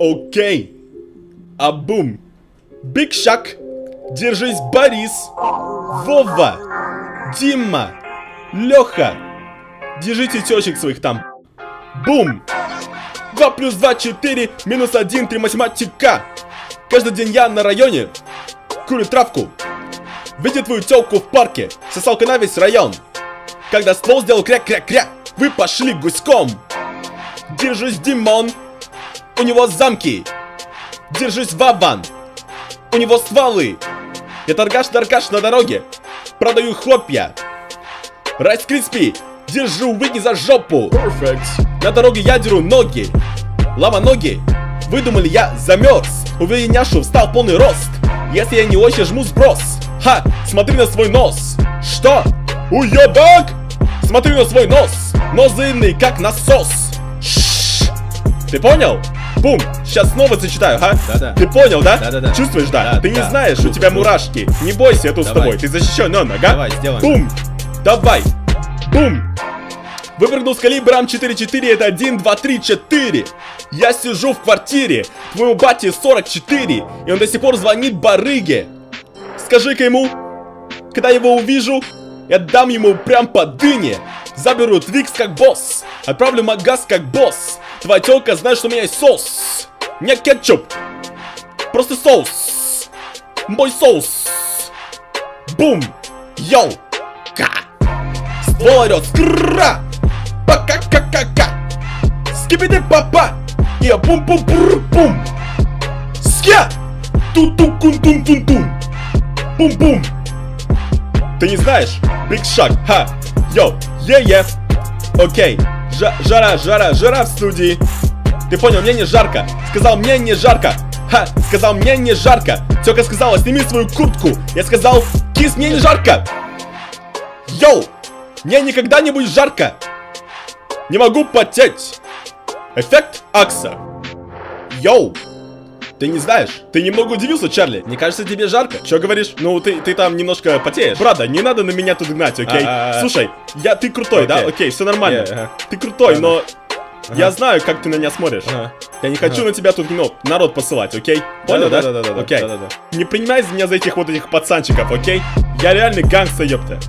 Окей. А бум. Биг Шак. Держись, Борис. Вова. Дима. Леха. Держите тёчек своих там. Бум. 2 плюс 2, 4, минус 1, 3 математика. Каждый день я на районе курю травку. Видит твою телку в парке, сосалка на весь район. Когда ствол сделал кря-кря-кря, вы пошли гуськом. Держись, Димон, у него замки. Держись, Ваван, у него стволы. Я торгаш-торгаш на дороге, продаю хлопья. Райс Криспи, держу Уитни за жопу. Perfect. На дороге я деру ноги. Лава ноги. Выдумали я замерз. Увидел няшу, встал полный рост. Если я не очень жму сброс. Ха, смотри на свой нос. Что? Уебак! Смотри на свой нос. Нос заимный, как насос. Шш. Ты понял? Бум, сейчас снова зачитаю, ха? Да-да. Ты понял, да? Да-да-да. Чувствуешь, да? Да, Ты не да. знаешь, у Чувствую. тебя мурашки. Не бойся, я тут с Давай. тобой. Ты защищен, он, ага? Давай, сделаем. Бум! Давай! Бум! Выпрыгнул с калибром 4-4, это 1, 2, 3, 4 Я сижу в квартире, твоему бате 44 И он до сих пор звонит барыге Скажи-ка ему, когда его увижу Я дам ему прям по дыне Заберу Твикс как босс Отправлю Магаз как босс Твоя тёлка знает, что у меня есть sauce Не кетчуп Просто соус Мой соус Бум! Йоу! Ка! Ствол орёт! Скра! Пока-ка-ка-ка! Скибиди папа! И бум бум бум бум Скя! ту ту кун тун тун тун бум бум Ты не знаешь? Big Shaq, ха! Йоу! Е-е! Окей! Жа- жара, жара, жара в студии! Ты понял, мне не жарко! Сказал, мне не жарко! Ха! Сказал, мне не жарко! Тёлка сказала, сними свою куртку! Я сказал, кис, мне не жарко! Йоу! Мне никогда не будет жарко! Не могу потеть! Эффект Axe. Йоу! Ты не знаешь? Ты немного удивился, Чарли? Не кажется тебе жарко? Чё говоришь? Ну, ты, ты там немножко потеешь. Правда, не надо на меня тут гнать, окей? А-а-а. Слушай, я, ты крутой, да? Окей. Окей, все нормально. Yeah, ага. Ты крутой, но... Я знаю, как ты на меня смотришь. Ага. Я не хочу Ага. на тебя тут ну, народ посылать, окей? Понял, да? Да-да-да-да-да. Окей. Да-да-да. Не принимай меня за этих вот этих пацанчиков, окей? Я реальный гангста, ёпта.